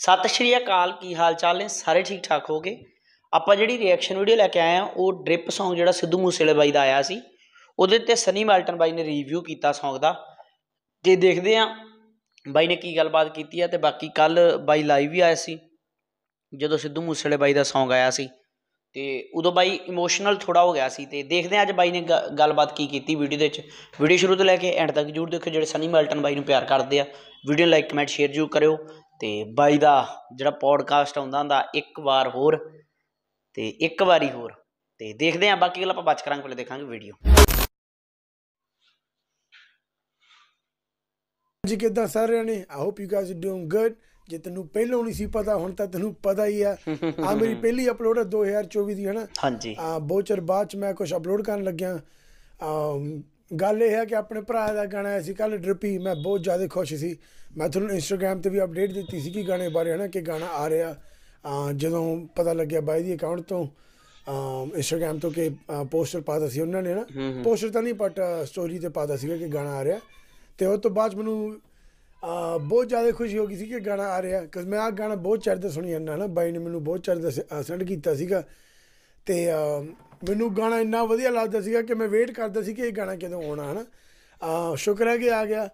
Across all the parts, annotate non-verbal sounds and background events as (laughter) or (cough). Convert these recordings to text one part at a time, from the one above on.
ਸਤਿ ਸ਼੍ਰੀ ਅਕਾਲ, ਕੀ ਹਾਲ ਚਾਲ ਨੇ? ਸਾਰੇ ਠੀਕ ਠਾਕ ਹੋਗੇ ਆਪਾਂ ਜਿਹੜੀ ਰਿਐਕਸ਼ਨ ਵੀਡੀਓ ਲੈ ਕੇ ਆਏ ਆ ਉਹ ਡ੍ਰਿਪ Song ਜਿਹੜਾ ਸਿੱਧੂ ਮੂਸੇਵਾਲੇ ਬਾਈ ਦਾ ਆਇਆ ਸੀ, ਉਹਦੇ ਤੇ ਸਨੀ ਮਾਲਟਨ ਬਾਈ ਨੇ ਰਿਵਿਊ ਕੀਤਾ Song ਦਾ। ਤੇ ਦੇਖਦੇ ਆ ਬਾਈ ਨੇ ਕੀ ਗੱਲਬਾਤ ਕੀਤੀ ਆ ਤੇ ਬਾਕੀ ਕੱਲ ਬਾਈ ਲਾਈਵ ਵੀ ਆਇਆ ਸੀ, ਜਦੋਂ ਸਿੱਧੂ ਮੂਸੇਵਾਲੇ ਬਾਈ ਦਾ Song ਆਇਆ ਸੀ। ਤੇ ਉਦੋਂ ਬਾਈ ਇਮੋਸ਼ਨਲ ਥੋੜਾ ਹੋ ਗਿਆ ਸੀ ਤੇ ਦੇਖਦੇ ਆ ਅੱਜ ਬਾਈ ਨੇ ਗ- ਗੱਲਬਾਤ ਕੀ ਕੀਤੀ ਵੀਡੀਓ ਦੇ ਵਿੱਚ। ਵੀਡੀਓ ਸ਼ੁਰੂ ਤੋਂ ਲੈ ਕੇ ਐਂਡ ਤੱਕ ਜਰੂਰ ਦੇਖੋ ਜਿਹੜੇ ਸਨੀ ਮਾਲਟਨ ਬਾਈ ਨੂੰ ਪਿਆਰ ਕਰਦੇ ਆ। ਵੀਡੀਓ ਲਾਈਕ ਕਮੈਂਟ ਸ਼ੇਅਰ ਜਰੂਰ ਕਰਿਓ। ਤੇ ਬਾਈ ਦਾ ਜਿਹੜਾ ਪੋਡਕਾਸਟ ਆਉਂਦਾ ਹੁੰਦਾ ਇੱਕ ਵਾਰ ਹੋਰ ਤੇ ਇੱਕ ਵਾਰੀ ਹੋਰ। ਤੇ ਦੇਖਦੇ ਆ ਬਾਕੀ ਗੱਲ ਆਪਾਂ ਬਾਅਦ 'ਚ ਕਰਾਂਗੇ ਪਹਿਲੇ ਦੇਖਾਂਗੇ ਵੀਡੀਓ ਜੀ ਕਿੱਦਾਂ ਸਾਰਿਆਂ ਨੇ? I hope you guys are doing good ਜੇ ਤੈਨੂੰ ਪਹਿਲਾਂ ਨਹੀਂ ਸੀ ਪਤਾ ਹੁਣ ਤਾਂ ਤੈਨੂੰ ਪਤਾ ਹੀ ਆ। (laughs) ਆ ਮੇਰੀ ਪਹਿਲੀ ਅਪਲੋਡ ਹੈ 2024 ਦੀ ਹੈ ਨਾ ਹਾਂਜੀ। ਆ ਬਹੁਤ ਚਿਰ ਬਾਅਦ ਚ ਮੈਂ ਕੁਝ ਅਪਲੋਡ ਕਰਨ ਲੱਗਿਆ। ਗੱਲ ਇਹ ਹੈ ਕਿ ਆਪਣੇ ਭਰਾ ਦਾ ਗਾਣਾ ਆਇਆ ਸੀ ਕੱਲ ਡ੍ਰਿਪੀ। ਮੈਂ ਬਹੁਤ ਜ਼ਿਆਦਾ ਖੁਸ਼ ਸੀ। ਮੈਂ ਤੁਹਾਨੂੰ ਇੰਸਟਾਗ੍ਰam ਤੇ ਵੀ ਅਪਡੇਟ ਦਿੱਤੀ ਸੀ ਕਿ ਗਾਣੇ ਬਾਰੇ ਹੈ ਨਾ ਕਿ ਗਾਣਾ ਆ ਰਿਹਾ। ਜਦੋਂ ਪਤਾ ਲੱਗਿਆ ਬਾਈ ਦੀ ਅਕਾਊਂਟ ਤੋਂ ਇੰਸਟਾਗ੍ਰam ਤੋਂ ਕਿ ਪੋਸਟਰ ਪਾਤਾ ਸੀ ਉਹਨਾਂ ਨੇ ਨਾ। ਪੋਸਟਰ ਤਾਂ ਨਹੀਂ ਬਟ ਸਟੋਰੀ ਤੇ ਪਾਤਾ ਸੀਗਾ ਕਿ ਗਾਣਾ ਆ ਰਿਹਾ। ਤੇ ਉਸ ਤੋਂ ਬਾਅਦ ਮੈਨੂੰ ਬਹੁਤ ਜ਼ਿਆਦਾ ਖੁਸ਼ੀ ਹੋ ਗਈ ਸੀ ਕਿ ਗਾਣਾ ਆ ਰਿਹਾ। ਕਿਉਂਕਿ ਮੈਂ ਆ ਗਾਣਾ ਬਹੁਤ ਚਿਰ ਦਾ ਸੁਣੀ ਜਾਂਦਾ ਨਾ। ਬਾਈ ਨੇ ਮੈਨੂੰ ਬਹੁਤ ਚਿਰ ਦਾ ਸੈਂਡ ਕੀਤਾ ਸੀਗਾ। ਤੇ ਮੈਨੂੰ ਗਾਣਾ ਇੰਨਾ ਵਧੀਆ ਲੱਗਦਾ ਸੀਗਾ ਕਿ ਮੈਂ ਵੇਟ ਕਰਦਾ ਸੀ ਕਿ ਇਹ ਗਾਣਾ ਕਦੋਂ ਆਉਣਾ ਹਨਾ? ਅਹ, ਸ਼ੁਕਰ ਹੈ ਕਿ ਆ ਗਿਆ।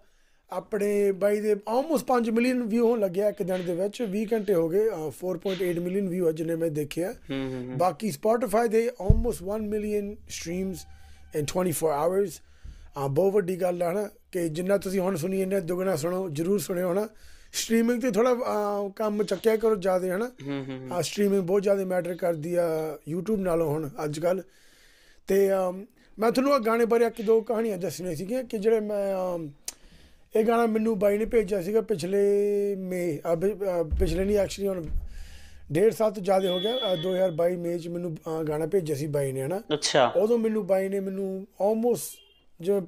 ਆਪਣੇ ਬਾਈ ਦੇ ਆਲਮੋਸਟ 5 ਮਿਲੀਅਨ ਵਿਊ ਹੋਣ ਲੱਗਿਆ ਇੱਕ ਦਿਨ ਦੇ ਵਿੱਚ। 20 ਘੰਟੇ ਹੋ ਗਏ ਅਹ, 4.8 ਮਿਲੀਅਨ ਵਿਊ ਅੱਜ ਨੇ ਮੈਂ ਦੇਖਿਆ। ਹੂੰ ਹੂੰ ਬਾਕੀ ਸਪੋਟੀਫਾਈ ਦੇ almost 1 million streams in 24 hours ਆ ਬਹੁਤ ਵੱਡੀ ਗੱਲ ਆ ਨਾ ਕਿ ਜਿੰਨਾ ਤੁਸੀਂ ਹੁਣ ਸੁਣੀ ਇਹਨੇ ਦੁੱਗਣਾ ਸੁਣੋ ਜਰੂਰ ਸੁਣਿਓ ਹਨਾ? ਸਟ੍ਰੀਮਿੰਗ ਤੇ ਥੋੜਾ ਕੰਮ ਚੱਕਿਆ ਕਰੋ ਜ਼ਿਆਦਾ ਹਨਾ? ਆ ਸਟ੍ਰੀਮਿੰਗ ਬਹੁਤ ਜ਼ਿਆਦਾ ਮੈਟਰ ਕਰਦੀ ਆ YouTube ਨਾਲੋਂ ਹੁਣ ਅੱਜ ਕੱਲ ਤੇ ਮੈਂ ਤੁਹਾਨੂੰ ਆ ਗਾਣੇ ਬਾਰੇ ਇੱਕ ਦੋ ਕਹਾਣੀਆਂ ਦੱਸਣੀਆਂ ਸੀਗੀਆਂ ਕਿ ਜਿਹੜੇ ਮੈਂ ਇਹ ਗਾਣਾ ਮੈਨੂੰ ਬਾਈ ਨੇ ਭੇਜਿਆ ਸੀਗਾ ਪਿਛਲੇ ਮੇ ਪਿਛਲੇ ਨਹੀਂ ਐਕਚੁਅਲੀ ਹੁਣ ਡੇਢ ਸਾਲ ਤੋਂ ਜ਼ਿਆਦਾ ਹੋ ਗਿਆ ਅ, 2022 ਮਈ ਚ ਮੈਨੂੰ ਗਾਣਾ ਭੇਜਿਆ ਸੀ ਬਾਈ ਨੇ ਹਨਾ? ਅੱਛਾ। ਉਦੋਂ ਮੈਨੂੰ ਬਾਈ ਨੇ ਮੈਨੂੰ ਆਲਮੋਸਟ ਜਿਵੇਂ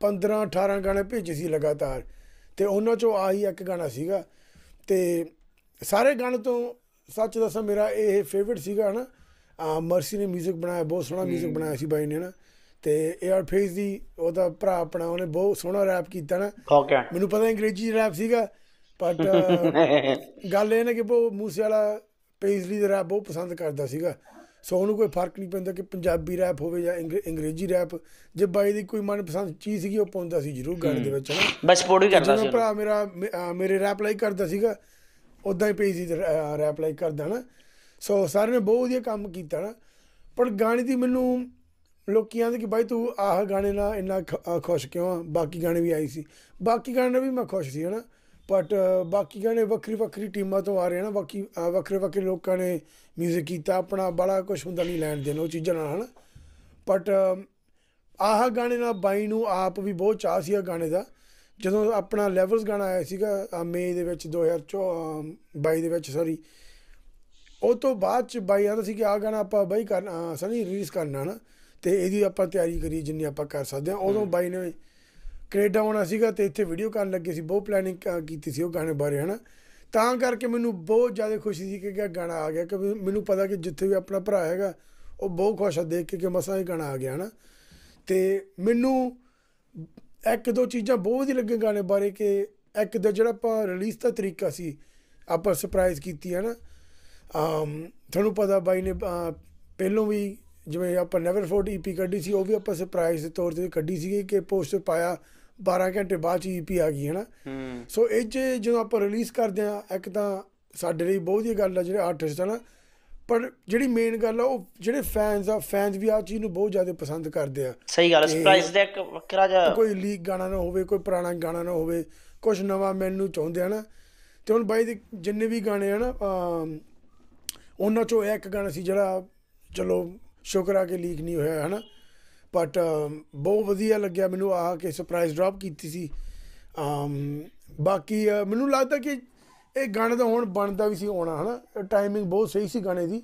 15 18 ਗਾਣੇ ਭੇਜੇ ਸੀ ਲਗਾਤਾਰ। ਤੇ ਉਹਨਾਂ ਚੋਂ ਆਹੀ ਇੱਕ ਗਾਣਾ ਸੀਗਾ ਤੇ ਸਾਰੇ ਗਾਣੇ ਤੋਂ ਸੱਚ ਦੱਸਾਂ ਮੇਰਾ ਇਹ ਫੇਵਰਿਟ ਸੀਗਾ ਨਾ ਮਰਸੀ ਨੇ 뮤직 ਬਣਾਇਆ ਬਹੁਤ ਸੋਹਣਾ 뮤직 ਬਣਾਇਆ ਸੀ ਬਾਈ ਨੇ ਨਾ ਤੇ ਏਆਰ ਫੇਸ ਦੀ ਉਹਦਾ ਭਰਾ ਆਪਣਾ ਉਹਨੇ ਬਹੁਤ ਸੋਹਣਾ ਰੈਪ ਕੀਤਾ ਨਾ ਓਕੇ ਮੈਨੂੰ ਪਤਾ ਅੰਗਰੇਜ਼ੀ ਰੈਪ ਸੀਗਾ ਬਟ (laughs) ਗੱਲ ਇਹ ਨਾ ਕਿ ਉਹ ਮੂਸੇ ਵਾਲਾ ਪੇਸਲੀ ਦਾ ਰੈਪ ਬਹੁਤ ਪਸੰਦ ਕਰਦਾ ਸੀਗਾ ਸੋ ਉਹਨੂੰ ਕੋਈ ਫ਼ਰਕ ਨਹੀਂ ਪੈਂਦਾ ਕਿ ਪੰਜਾਬੀ ਰੈਪ ਹੋਵੇ ਜਾਂ ਅੰਗਰੇ- ਅੰਗਰੇਜ਼ੀ ਰੈਪ ਜੇ ਬਾਈ ਦੀ ਕੋਈ ਮਨਪਸੰਦ ਚੀਜ਼ ਸੀਗੀ ਉਹ ਪਾਉਂਦਾ ਸੀ ਜ਼ਰੂਰ ਗਾਣੇ ਦੇ ਵਿੱਚ ਹਨਾ ਬਸ ਸਪੋਰਟ ਵੀ ਕਰਦਾ ਸੀ। ਭਰਾ ਮੇਰਾ ਮੇਰੇ ਰੈਪ ਲਾਈਕ ਕਰਦਾ ਸੀਗਾ ਉਦਾਂ ਹੀ ਪੇਸਲੀ ਦਾ ਰੈਪ ਲਾਈਕ ਕਰਦਾ ਨਾ ਸੋ ਸਾਰਿਆਂ ਨੇ ਬਹੁਤ ਵਧੀਆ ਕੰਮ ਕੀਤਾ ਨਾ ਪਰ ਗਾਣੇ ਦੀ ਮੈਨੂੰ ਲੋਕੀ ਆਂਦੇ ਕਿ ਬਾਈ ਤੂੰ ਆਹ ਗਾਣੇ ਨਾਲ ਇੰਨਾ ਖੁਸ਼ ਕਿਉਂ ਆ? ਬਾਕੀ ਗਾਣੇ ਵੀ ਆਈ ਸੀ। ਬਾਕੀ ਗਾਣੇ ਨਾਲ ਵੀ ਮੈਂ ਖੁਸ਼ ਸੀ ਹਨਾ? ਬਟ ਬਾਕੀ ਗਾਣੇ ਵੱਖਰੀ ਵੱਖਰੀ ਟੀਮਾਂ ਤੋਂ ਆ ਰਹੇ ਨਾ ਬਾਕੀ ਵੱਖਰੇ ਵੱਖਰੇ ਲੋਕਾਂ ਨੇ 뮤직 ਕੀਤਾ ਆਪਣਾ ਬੜਾ ਕੁਝ ਹੁੰਦਾ ਨਹੀਂ ਲੈਣ ਦੇਣ ਉਹ ਚੀਜ਼ਾਂ ਨਾਲ ਹਨਾ? ਬਟ ਆਹ ਗਾਣੇ ਨਾਲ ਬਾਈ ਨੂੰ ਆਪ ਵੀ ਬਹੁਤ ਚਾਹ ਸੀ ਆ ਗਾਣੇ ਦਾ। ਜਦੋਂ ਆਪਣਾ ਲੈਵਲਸ ਗਾਣਾ ਆਇਆ ਸੀਗਾ ਮਈ ਦੇ ਵਿੱਚ 2022 ਦੇ ਵਿੱਚ ਸੌਰੀ ਉਹ ਤੋਂ ਬਾਅਦ ਚ ਬਾਈ ਆਂਦਾ ਸੀ ਕਿ ਆ ਗਾਣਾ ਆਪਾਂ ਬਾਈ ਕਰਨਾ ਸਨੀ ਰਿਲੀਜ਼ ਕਰਨਾ ਨਾ ਤੇ ਇਹਦੀ ਆਪਾਂ ਤਿਆਰੀ ਕਰੀ ਜਿੰਨੀ ਆਪਾਂ ਕਰ ਸਕਦੇ ਹਾਂ। ਉਦੋਂ ਬਾਈ ਨੇ ਕੈਨੇਡਾ ਆਉਣਾ ਸੀਗਾ ਤੇ ਇੱਥੇ ਵੀਡੀਓ ਕਰਨ ਲੱਗੇ ਸੀ, ਬਹੁਤ ਪਲੈਨਿੰਗ ਕੀਤੀ ਸੀ ਉਹ ਗਾਣੇ ਬਾਰੇ, ਹਨਾ? ਤਾਂ ਕਰਕੇ ਮੈਨੂੰ ਬਹੁਤ ਜ਼ਿਆਦਾ ਖੁਸ਼ੀ ਸੀ ਕਿ ਇਹ ਗਾਣਾ ਆ ਗਿਆ ਕਿ ਮੈਨੂੰ ਪਤਾ ਕਿ ਜਿੱਥੇ ਵੀ ਆਪਣਾ ਭਰਾ ਹੈਗਾ, ਉਹ ਬਹੁਤ ਖੁਸ਼ ਆ ਦੇਖ ਕੇ ਕਿ ਮਸਾਂ ਇਹ ਗਾਣਾ ਆ ਗਿਆ, ਹਨਾ? ਤੇ ਮੈਨੂੰ ਇੱਕ ਦੋ ਚੀਜ਼ਾਂ ਬਹੁਤ ਹੀ ਲੱਗੀਆਂ ਗਾਣੇ ਬਾਰੇ ਕਿ ਇੱਕ ਦਾ ਜਿਹੜਾ ਆਪਾਂ ਰਿਲੀਜ਼ ਦਾ ਤਰੀਕਾ ਸੀ, ਆਪਾਂ ਸਰਪ੍ਰਾਈਜ਼ ਕੀਤੀ ਹੈ ਨਾ ਅਮ, ਤੁਹਾਨੂੰ ਪਤਾ ਬਾਈ ਨੇ ਪਹਿਲੋਂ ਵੀ ਜਿਵੇਂ ਆਪਾਂ ਨੈਵਰ ਫੋਰਟ ਈਪੀ ਕੱਢੀ ਸੀ, ਉਹ ਵੀ ਆਪਾਂ ਸਰਪ੍ਰਾਈਜ਼ ਦੇ ਤੌਰ ਤੇ ਕੱਢੀ ਸੀਗੀ ਕਿ ਪੋਸਟਰ ਪਾਇਆ 12 ਘੰਟੇ ਬਾਅਦ ਚ ਈਪੀ ਆ ਗਈ ਹੈ ਨਾ? ਹੂੰ। ਸੋ ਇਹ 'ਚ ਜਦੋਂ ਆਪਾਂ ਰਿਲੀਜ਼ ਕਰਦੇ ਆ ਇੱਕ ਤਾਂ ਸਾਡੇ ਲਈ ਬਹੁਤ ਹੀ ਗੱਲ ਆ ਜਿਹੜੇ ਆਰਟਿਸਟ ਆ ਨਾ। ਪਰ ਜਿਹੜੀ ਮੇਨ ਗੱਲ ਆ ਉਹ ਜਿਹੜੇ ਫੈਨਸ ਆ ਫੈਨਸ ਵੀ ਆ ਚੀਜ਼ ਨੂੰ ਬਹੁਤ ਜ਼ਿਆਦਾ ਪਸੰਦ ਕਰਦੇ ਆ। ਸਹੀ ਗੱਲ ਸਰਪ੍ਰਾਈਜ਼ ਦਾ ਇੱਕ ਵੱਖਰਾ ਜਿਹਾ ਕੋਈ ਲੀਕ ਗਾਣਾ ਨਾ ਹੋਵੇ ਕੋਈ ਪੁਰਾਣਾ ਗਾਣਾ ਨਾ ਹੋਵੇ ਕੁਝ ਨਵਾਂ ਮੈਨੂੰ ਚਾਹੁੰਦੇ ਆ ਨਾ। ਤੇ ਹੁਣ ਬਾਈ ਦੇ ਜਿੰਨੇ ਵੀ ਗਾਣੇ ਆ ਨਾ ਉਹਨਾਂ ਚੋਂ ਇੱਕ ਗਾਣਾ ਸੀ ਜਿਹੜਾ ਚਲੋ ਸ਼ੁਕਰ ਆ ਕਿ ਲੀਕ ਨਹੀਂ ਹੋਇਆ ਹਨਾ ਬਟ um, ਬਹੁਤ ਵਧੀਆ ਲੱਗਿਆ ਮੈਨੂੰ ਆ ਕੇ ਸਰਪ੍ਰਾਈਜ਼ ਡ੍ਰੌਪ ਕੀਤੀ ਸੀ। um, ਬਾਕੀ ਮੈਨੂੰ ਲੱਗਦਾ ਕਿ ਇਹ ਗਾਣੇ ਦਾ ਹੁਣ ਬਣਦਾ ਵੀ ਸੀ ਆਉਣਾ ਹਨਾ? ਟਾਈਮਿੰਗ ਬਹੁਤ ਸਹੀ ਸੀ ਗਾਣੇ ਦੀ।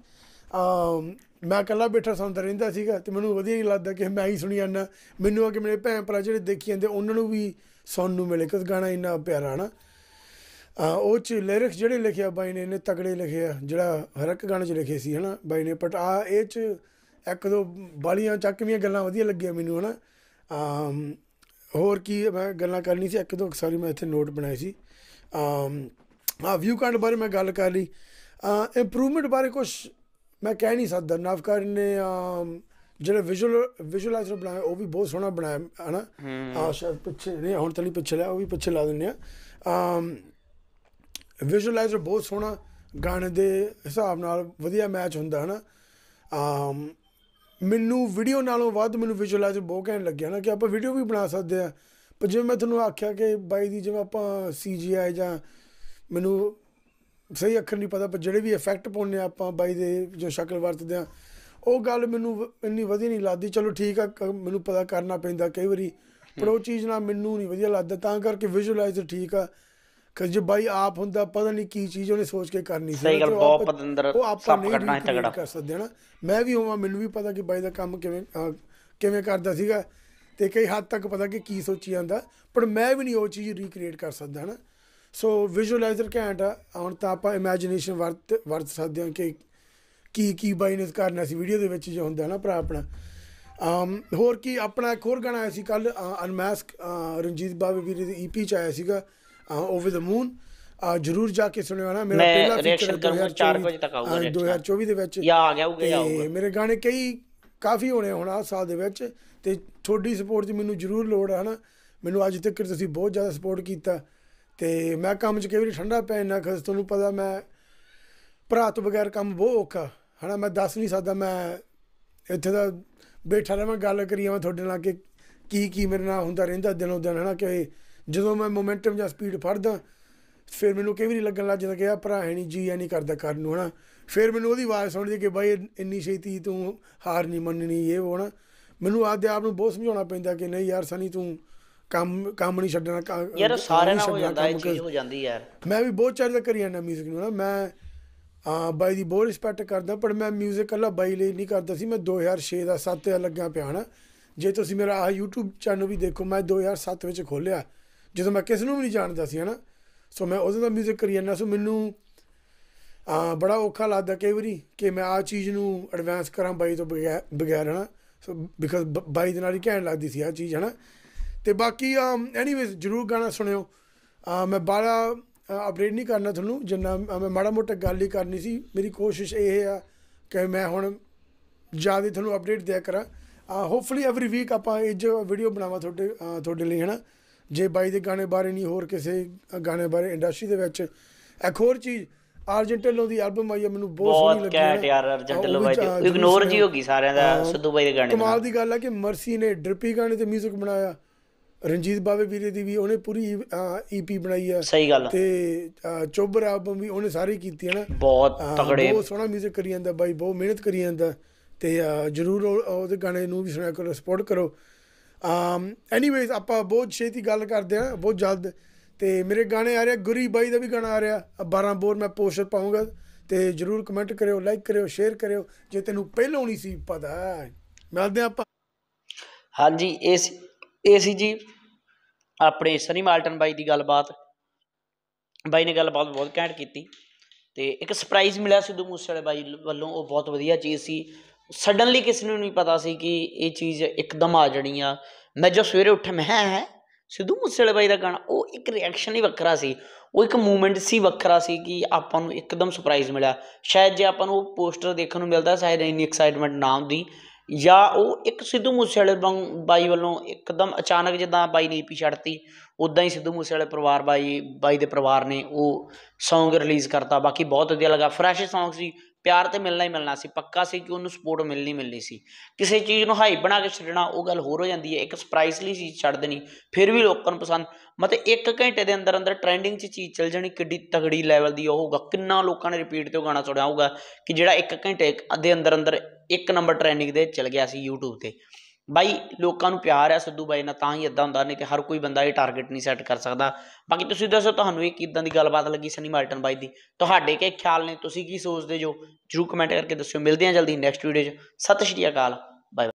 um, ਮੈਂ ਇਕੱਲਾ ਬੈਠਾ ਸੁਣਦਾ ਰਹਿੰਦਾ ਸੀਗਾ ਤੇ ਮੈਨੂੰ ਵਧੀਆ ਹੀ ਲੱਗਦਾ ਕਿ ਮੈਂ ਹੀ ਸੁਣੀ ਜਾਂਦਾ। ਮੈਨੂੰ ਆ ਕਿ ਮੇਰੇ ਭੈਣ ਭਰਾ ਜਿਹੜੇ ਦੇਖੀ ਜਾਂਦੇ, ਉਹਨਾਂ ਨੂੰ ਵੀ ਸੁਣਨ ਨੂੰ ਮਿਲੇ, ਕਿਉਂਕਿ ਗਾਣਾ ਇੰਨਾ ਪਿਆਰਾ ਨਾ ਉਹ ਚ ਲਿਰਿਕਸ ਜਿਹੜੇ ਲਿਖਿਆ ਬਾਈ ਨੇ, ਇਹਨੇ ਤਗੜੇ ਲਿਖੇ ਆ, ਜਿਹੜਾ ਹਰ ਇੱਕ ਗਾਣੇ ਚ ਲਿਖੇ ਸੀ, ਹਨਾ, ਬਾਈ ਨੇ। ਬਟ ਆ, ਇਹ ਚ ਇੱਕ ਦੋ ਬਾਲੀਆਂ ਚੱਕਵੀਆਂ ਗੱਲਾਂ ਵਧੀਆ ਲੱਗੀਆਂ ਮੈਨੂੰ ਹਨਾ? ਅਮ ਹੋਰ ਕੀ ਮੈਂ ਗੱਲਾਂ ਕਰਨੀ ਸੀ ਇੱਕ ਦੋ ਸਾਰੀ ਮੈਂ ਇੱਥੇ ਨੋਟ ਬਣਾਈ ਸੀ। ਅਮ ਹਾਂ ਵਿਊ ਕਾਊਂਟ ਬਾਰੇ ਮੈਂ ਗੱਲ ਕਰ ਲਈ। ਇੰਪਰੂਵਮੈਂਟ ਬਾਰੇ ਕੁਝ ਮੈਂ ਕਹਿ ਨਹੀਂ ਸਕਦਾ। ਨਵਕਾਰ ਨੇ ਜਿਹੜਾ ਵਿਜ਼ੂਅਲ ਵਿਜ਼ੂਅਲਾਈਜ਼ਰ ਬਣਾਇਆ ਉਹ ਵੀ ਬਹੁਤ ਸੋਹਣਾ ਬਣਾਇਆ ਹਨਾ? ਆ ਸ਼ਾਇਦ ਪਿੱਛੇ ਨਹੀਂ ਹੁਣ ਤਾਂ ਨਹੀਂ ਪਿੱਛੇ ਲਿਆ ਉਹ ਵੀ ਪਿੱਛੇ ਲਾ ਦਿੰਦੇ ਆ ਅਮ ਵਿਜ਼ੂਅਲਾਈਜ਼ਰ ਬਹੁਤ ਸੋਹਣਾ ਗਾਣੇ ਦੇ ਹਿਸਾਬ ਨਾਲ ਵਧੀਆ ਮੈਚ ਹੁੰਦਾ ਹਨਾ? ਅਮ ਮੈਨੂੰ ਵੀਡੀਓ ਨਾਲੋਂ ਵੱਧ ਮੈਨੂੰ ਵਿਜ਼ੂਅਲਾਈਜ਼ਰ ਬਹੁਤ ਕਹਿਣ ਲੱਗਿਆ ਨਾ ਕਿ ਆਪਾਂ ਵੀਡੀਓ ਵੀ ਬਣਾ ਸਕਦੇ ਆ ਪਰ ਜਿਵੇਂ ਮੈਂ ਤੁਹਾਨੂੰ ਆਖਿਆ ਕਿ ਬਾਈ ਦੀ ਜਿਵੇਂ ਆਪਾਂ ਸੀਜੀਆਈ ਜਾਂ ਮੈਨੂੰ ਸਹੀ ਅੱਖਰ ਨਹੀਂ ਪਤਾ, ਪਰ ਜਿਹੜੇ ਵੀ ਇਫੈਕਟ ਪਾਉਂਦੇ ਆ ਆਪਾਂ ਬਾਈ ਦੇ ਜੋ ਸ਼ਕਲ ਵਰਤਦੇ ਆ ਉਹ ਗੱਲ ਮੈਨੂੰ ਵ- ਇੰਨੀ ਵਧੀਆ ਨਹੀਂ ਲੱਗਦੀ। ਚਲੋ ਠੀਕ ਆ ਮੈਨੂੰ ਪਤਾ ਕਰਨਾ ਪੈਂਦਾ ਕਈ ਵਾਰੀ, ਪਰ ਉਹ ਚੀਜ਼ ਨਾਲ ਮੈਨੂੰ ਨਹੀਂ ਵਧੀਆ ਲੱਗਦਾ। ਤਾਂ ਕਰਕੇ ਵਿਜ਼ੂਅਲਾਈਜ਼ਰ ਠੀਕ ਆ। ਜੇ ਬਾਈ ਆਪ ਹੁੰਦਾ ਪਤਾ ਨਹੀਂ ਕੀ ਚੀਜ਼ ਉਹਨੇ ਸੋਚ ਕੇ ਕਰਨੀ ਸੀ ਸਹੀ ਗੱਲ, ਬਹੁਤ ਪਤੰਦਰ ਸੱਪ ਕੱਢਣਾ ਹੈ ਤਗੜਾ। ਕਰ ਸਕਦੇ ਨਾ। ਮੈਂ ਵੀ ਹੋਵਾਂ ਮੈਨੂੰ ਵੀ ਪਤਾ ਕਿ ਬਾਈ ਦਾ ਕੰਮ ਕਿਵੇਂ ਕਿਵੇਂ ਕਰਦਾ ਸੀਗਾ। ਤੇ ਕਈ ਹੱਦ ਤੱਕ ਪਤਾ ਕਿ ਕੀ ਸੋਚੀ ਜਾਂਦਾ ਪਰ ਮੈਂ ਵੀ ਨਹੀਂ ਉਹ ਚੀਜ਼ ਰੀਕ੍ਰੀਏਟ ਕਰ ਸਕਦਾ ਹਨਾ। ਸੋ ਵਿਜ਼ੂਅਲਾਈਜ਼ਰ ਘੈਂਟ ਆ। ਹੁਣ ਤਾਂ ਆਪਾਂ ਇਮੇਜਿਨੇਸ਼ਨ ਵਰਤ ਵਰਤ ਸਕਦੇ ਹਾਂ ਕਿ ਕੀ ਕੀ ਬਾਈ ਨੇ ਕਰਨਾ ਸੀ। ਵੀਡੀਓ ਦੇ ਵਿੱਚ ਜੋ ਹੁੰਦਾ ਨਾ ਭਰਾ ਆਪਣਾ। ਅਮ ਹੋਰ ਕੀ ਆਪਣਾ ਇੱਕ ਹੋਰ ਗਾਣਾ ਆਇਆ ਸੀ ਕੱਲ ਅਨਮਾਸਕ ਰਣਜੀਤ ਬਾਵੇ ਵੀਰੇ ਦੀ ਈਪੀ ਚ ਆਇਆ ਸੀਗਾ। ਓਵਰ ਦ ਮੂਨ ਜਰੂਰ ਜਾ ਕੇ ਸੁਣਿਓ ਨਾ। ਮੇਰਾ ਮੈਂ ਪਹਿਲਾ feature ਕਰੂੰਗਾ, 2024 ਚਾਰ ਕੁ ਵਜੇ ਤੱਕ ਆਊਗਾ ਹਾਂ, reaction। 2024 ਦੇ ਵਿੱਚ। ਜਾਂ ਆ ਗਿਆ ਜਾਂ ਤੇ ਆਊਗਾ ਮੇਰੇ ਗਾਣੇ ਕਈ ਕਾਫੀ ਹੋਣੇ ਹੁਣ ਆ ਸਾਲ ਦੇ ਵਿੱਚ। ਤੇ ਤੁਹਾਡੀ ਸਪੋਰਟ ਦੀ ਮੈਨੂੰ ਜ਼ਰੂਰ ਲੋੜ ਹੈ ਹਨਾ। ਮੈਨੂੰ ਅੱਜ ਤੱਕ ਤੁਸੀਂ ਬਹੁਤ ਜ਼ਿਆਦਾ ਸਪੋਰਟ ਕੀਤਾ। ਤੇ ਮੈਂ ਕੰਮ 'ਚ ਕਈ ਵਾਰੀ ਠੰਡਾ ਪੈ ਜਾਂਦਾ ਖਸ ਤੁਹਾਨੂੰ ਪਤਾ ਮੈਂ ਭਰਾ ਤੋਂ ਬਗੈਰ ਕੰਮ ਬਹੁਤ ਔਖਾ ਹਨਾ। ਮੈਂ ਦੱਸ ਨਹੀਂ ਸਕਦਾ ਮੈਂ ਇੱਥੇ ਦਾ ਬੈਠਾ ਰਹਾਂ ਗੱਲ ਕਰੀ ਜਾਵਾਂ ਤੁਹਾਡੇ ਨਾਲ ਕਿ ਕੀ ਕੀ ਮੇਰੇ ਨਾਲ ਹੁੰਦਾ ਰਹਿੰਦਾ ਦਿਨੋਂ ਦਿਨ ਹਨਾ ਕਿ ਜਦੋਂ ਮੈਂ ਮੋਮੈਂਟਮ ਜਾਂ ਸਪੀਡ ਫੜਦਾ ਫਿਰ ਮੈਨੂੰ ਕਈ ਵਾਰੀ ਲੱਗਣ ਲੱਗ ਜਾਂਦਾ ਕਿ ਆ ਭਰਾ ਹੈ ਨਹੀਂ ਜੀ ਐ ਨਹੀਂ ਕਰਦਾ ਕਰਨ ਨੂੰ ਹਨਾ ਫਿਰ ਮੈਨੂੰ ਉਹਦੀ ਆਵਾਜ਼ ਸੁਣਦੀ ਕਿ ਬਾਈ ਇੰਨੀ ਛੇਤੀ ਤੂੰ ਹਾਰ ਨਹੀਂ ਮੰਨਣੀ ਇਹ ਉਹ ਹਨਾ ਮੈਨੂੰ ਆਪਦੇ ਆਪ ਨੂੰ ਬਹੁਤ ਸਮਝਾਉਣਾ ਪੈਂਦਾ ਕਿ ਨਹੀਂ ਯਾਰ ਸਨੀ ਤੂੰ ਕੰਮ ਕੰਮ ਨਹੀਂ ਛੱਡਣਾ ਕ- ਯਾਰ ਕੰਮ ਸਾਰਿਆਂ ਨਹੀਂ ਨਾਲ ਹੋ ਛੱਡਣਾ, ਜਾਂਦਾ ਇਹ ਕੰਮ ਚੀਜ਼ ਕਰ- ਹੋ ਜਾਂਦੀ ਯਾਰ ਮੈਂ ਵੀ ਬਹੁਤ ਚਿਰ ਦਾ ਕਰੀ ਜਾਂਦਾ 뮤직 ਨੂੰ ਨਾ ਮੈਂ ਆ ਬਾਈ ਦੀ ਬਹੁਤ ਰਿਸਪੈਕਟ ਕਰਦਾ ਪਰ ਮੈਂ 뮤직 ਕੱਲਾ ਬਾਈ ਲਈ ਨਹੀਂ ਕਰਦਾ ਸੀ ਮੈਂ 2006 ਦਾ 7 ਦਾ ਲੱਗਿਆ ਪਿਆ ਨਾ ਜੇ ਤੁਸੀਂ ਮੇਰਾ ਆਹ YouTube ਚੈਨਲ ਵੀ ਦੇਖੋ ਮੈਂ 2007 ਵਿੱਚ ਖੋਲਿਆ ਜਦੋਂ ਮੈਂ ਕਿਸ ਨੂੰ ਵੀ ਨਹੀਂ ਜਾਣਦਾ ਸੀ, ਹਨਾ। ਸੋ ਮੈਂ ਉਹਦੇ ਦਾ 뮤직 ਕਰੀ ਜਾਂਦਾ। ਸੋ ਮੈਨੂੰ ਆ ਬੜਾ ਔਖਾ ਲੱਗਦਾ ਕਈ ਵਾਰੀ ਕਿ ਮੈਂ ਆ ਚੀਜ਼ ਨੂੰ ਐਡਵਾਂਸ ਕਰਾਂ ਬਾਈ ਤੋਂ ਬਗੈਰ ਬਗੈਰ, ਹਨਾ। ਸੋ ਬਿਕਾਜ਼ ਬਾਈ ਦੇ ਨਾਲ ਹੀ ਘੈਂਟ ਲੱਗਦੀ ਸੀ ਆ ਚੀਜ਼, ਹਨਾ। ਤੇ ਬਾਕੀ ਐਨੀਵੇਜ਼ ਜਰੂਰ ਗਾਣਾ ਸੁਣਿਓ। ਮੈਂ ਬਾਲਾ ਅਪਡੇਟ ਨਹੀਂ ਕਰਨਾ ਤੁਹਾਨੂੰ। ਜਿੰਨਾ ਮੈਂ ਮਾੜਾ ਮੋਟਾ ਗੱਲ ਹੀ ਕਰਨੀ ਸੀ। ਮੇਰੀ ਕੋਸ਼ਿਸ਼ ਇਹ ਆ ਕਿ ਮੈਂ ਹੁਣ ਜ਼ਿਆਦਾ ਤੁਹਾਨੂੰ ਅਪਡੇਟ ਦਿਆ ਕਰਾਂ। ਹੋਪਫੁਲੀ ਐਵਰੀ ਵੀਕ ਆਪਾਂ ਇਹ ਜੋ ਵੀਡੀਓ ਬਣਾਵਾਂ ਤੁਹਾਡੇ ਤੁਹਾਡੇ ਲਈ, ਹਨਾ। ਜੇ ਬਾਈ ਦੇ ਗਾਣੇ ਬਾਰੇ ਨਹੀਂ ਹੋਰ ਕਿਸੇ ਗਾਣੇ ਬਾਰੇ ਇੰਡਸਟਰੀ ਦੇ ਵਿੱਚ ਇੱਕ ਹੋਰ ਚੀਜ਼ ਅਰਜੈਂਟਿਨੋ ਦੀ ਐਲਬਮ ਆਈ ਹੈ ਮੈਨੂੰ ਬਹੁਤ ਸੋਹਣੀ ਬਹੁਤ ਲੱਗੀ ਕੈਟ ਨਾ। ਯਾਰ ਹਾਂ, ਅਰਜੈਂਟਲ ਉਹ ਵੀ ਬਾਈ ਚਾ- ਦੀ ਜ਼ਰੂਰ ਇਗਨੋਰ ਜੀ ਸੁਣਿਓ। ਹੋ ਗਈ ਸਾਰਿਆਂ ਦਾ ਹਾਂ। ਸਿੱਧੂ ਬਾਈ ਦੇ ਗਾਣੇ ਕਮਾਲ ਨਾਲ ਦੀ ਗੱਲ ਹੈ ਕਿ ਮਰਸੀ ਨੇ ਡ੍ਰਿਪੀ ਗਾਣੇ ਤੇ 뮤직 ਬਣਾਇਆ ਰਣਜੀਤ ਬਾਵੇ ਵੀਰੇ ਦੀ ਵੀ ਉਹਨੇ ਪੂਰੀ ਈਪੀ ਬਣਾਈ ਹੈ ਸਹੀ ਗੱਲ ਤੇ ਅਹ, ਚੋਬਰ ਐਲਬਮ ਵੀ ਉਹਨੇ ਸਾਰੀ ਕੀਤੀ ਹੈ ਨਾ ਬਹੁਤ ਅਹ, ਤਗੜੇ ਬਹੁਤ ਸੋਹਣਾ 뮤직 ਕਰੀ ਜਾਂਦਾ ਬਾਈ ਬਹੁਤ ਮਿਹਨਤ ਕਰੀ ਜਾਂਦਾ ਤੇ ਅਹ, ਜਰੂਰ ਉਹ- ਉਹਦੇ ਗਾਣੇ ਨੂੰ ਵੀ ਸੁਣਿਆ ਕਰੋ ਸਪੋਰਟ ਕਰੋ Um, ਅਮ ਐਨੀਵੇਜ਼ ਆਪਾਂ ਬਹੁਤ ਛੇਤੀ ਗੱਲ ਕਰਦੇ ਆ ਬਹੁਤ ਜਲਦ। ਤੇ ਮੇਰੇ ਗਾਣੇ ਆ ਰਿਹਾ ਗੁਰੀ ਬਾਈ ਦਾ ਵੀ ਗਾਣਾ ਆ ਰਿਹਾ। 12 ਬੋਰ ਮੈਂ ਪੋਸਟਰ ਪਾਉਂਗਾ ਤੇ ਜਰੂਰ ਕਮੈਂਟ ਕਰਿਓ ਲਾਈਕ ਕਰਿਓ ਸ਼ੇਅਰ ਕਰਿਓ। ਜੇ ਤੈਨੂੰ ਪਹਿਲਾਂ ਨਹੀਂ ਸੀ ਪਤਾ, ਮਿਲਦੇ ਹਾਂ ਆਪਾਂ। ਹਾਂਜੀ ਇਸ ਸੀ, ਇਹ ਸੀ ਜੀ ਆਪਣੇ ਸਨੀ ਮਾਲਟਨ ਬਾਈ ਦੀ ਗੱਲਬਾਤ। ਬਾਈ ਨੇ ਗੱਲਬਾਤ ਬਹੁਤ ਘੈਂਟ ਕੀਤੀ। ਤੇ ਇੱਕ ਸਰਪ੍ਰਾਈਜ਼ ਮਿਲਿਆ ਸਿੱਧੂ ਮੂਸੇਵਾਲੇ ਬਾਈ ਵੱਲੋਂ, ਉਹ ਬਹੁਤ ਵਧੀਆ ਚੀਜ਼ ਸੀ। ਸਡਨਲੀ ਕਿਸੇ ਨੂੰ ਨਹੀਂ ਪਤਾ ਸੀ ਕਿ ਇਹ ਚੀਜ਼ ਇੱਕਦਮ ਆ ਜਾਣੀ ਆ। ਮੈਂ ਜੋ ਸਵੇਰੇ ਉੱਠਿਆ, ਮੈਂ ਹੈ ਸਿੱਧੂ ਮੂਸੇਵਾਲੇ ਬਾਈ ਦਾ ਗਾਣਾ, ਉਹ ਇੱਕ ਰਿਐਕਸ਼ਨ ਹੀ ਵੱਖਰਾ ਸੀ। ਉਹ ਇੱਕ ਮੂਵਮੈਂਟ ਸੀ ਵੱਖਰਾ ਸੀ ਕਿ ਆਪਾਂ ਨੂੰ ਇੱਕਦਮ ਸਰਪ੍ਰਾਈਜ਼ ਮਿਲਿਆ। ਸ਼ਾਇਦ ਜੇ ਆਪਾਂ ਨੂੰ ਉਹ ਪੋਸਟਰ ਦੇਖਣ ਨੂੰ ਮਿਲਦਾ, ਸ਼ਾਇਦ ਇੰਨੀ ਐਕਸਾਈਟਮੈਂਟ ਨਾ ਹੁੰਦੀ, ਜਾਂ ਉਹ ਇੱਕ ਸਿੱਧੂ ਮੂਸੇਵਾਲੇ ਵਾਂਗ ਬਾਈ ਵੱਲੋਂ ਇੱਕਦਮ ਅਚਾਨਕ ਜਿੱਦਾਂ ਬਾਈ ਨੇ ਈਪੀ ਛੱਡਤੀ ਉਦਾਂ ਹੀ ਸਿੱਧੂ ਮੂਸੇਵਾਲੇ ਪਰਿਵਾਰ ਬਾਈ ਬਾਈ ਦੇ ਪਰਿਵਾਰ ਨੇ ਉਹ Song ਰਿਲੀਜ਼ ਕਰਤਾ। ਬਾਕੀ ਬਹੁਤ ਵਧੀਆ ਲੱਗਾ। ਫਰੈਸ਼ Song ਸੀ ਪਿਆਰ ਤੇ ਮਿਲਣਾ ਹੀ ਮਿਲਣਾ ਸੀ, ਪੱਕਾ ਸੀ ਕਿ ਉਹਨੂੰ ਸਪੋਰਟ ਮਿਲਣੀ ਮਿਲਣੀ ਸੀ। ਕਿਸੇ ਚੀਜ਼ ਨੂੰ ਹਾਈ ਬਣਾ ਕੇ ਛੱਡਣਾ, ਉਹ ਗੱਲ ਹੋਰ ਹੋ ਜਾਂਦੀ ਹੈ। ਇੱਕ ਸਰਪ੍ਰਾਈਜ਼ਲੀ ਚੀਜ਼ ਛੱਡ ਦੇਣੀ, ਫਿਰ ਵੀ ਲੋਕਾਂ ਨੂੰ ਪਸੰਦ। ਮਤਲਬ ਇੱਕ ਘੰਟੇ ਦੇ ਅੰਦਰ ਅੰਦਰ ਟ੍ਰੈਂਡਿੰਗ 'ਚ ਚੀਜ਼ ਚੱਲ ਜਾਣੀ, ਕਿੱਡੀ ਤਗੜੀ ਲੈਵਲ ਦੀ ਉਹ ਹੋਊਗਾ। ਕਿੰਨਾ ਲੋਕਾਂ ਨੇ ਰਿਪੀਟ ਤੇ ਉਹ ਗਾਣਾ ਸੁਣਿਆ ਹੋਊਗਾ ਕਿ ਜਿਹੜਾ ਇੱਕ ਘੰਟੇ ਦੇ ਅੰਦਰ ਅੰਦਰ ਇੱਕ ਨੰਬਰ ਟ੍ਰੈਂਡਿੰਗ ਦੇ ਚੱਲ ਗਿਆ ਸੀ YouTube ਤੇ। ਬਾਈ, ਲੋਕਾਂ ਨੂੰ ਪਿਆਰ ਹੈ ਸਿੱਧੂ ਬਾਈ ਨਾਲ, ਤਾਂ ਹੀ ਇਦਾਂ ਹੁੰਦਾ ਨਹੀਂ ਤੇ ਹਰ ਕੋਈ ਬੰਦਾ ਇਹ ਟਾਰਗੇਟ ਨਹੀਂ ਸੈੱਟ ਕਰ ਸਕਦਾ। ਬਾਕੀ ਤੁਸੀਂ ਦੱਸੋ, ਤੁਹਾਨੂੰ ਇਹ ਕਿਦਾਂ ਦੀ ਗੱਲਬਾਤ ਲੱਗੀ ਸਨੀ ਮਾਰਟਨ ਬਾਈ ਦੀ? ਤੁਹਾਡੇ ਕੀ ਖਿਆਲ ਨੇ? ਤੁਸੀਂ ਕੀ ਸੋਚਦੇ ਜੋ? ਜਰੂਰ ਕਮੈਂਟ ਕਰਕੇ ਦੱਸਿਓ। ਮਿਲਦੇ ਹਾਂ ਜਲਦੀ ਨੈਕਸਟ ਵੀਡੀਓ 'ਚ। ਸਤਿ ਸ਼੍ਰੀ ਅਕਾਲ।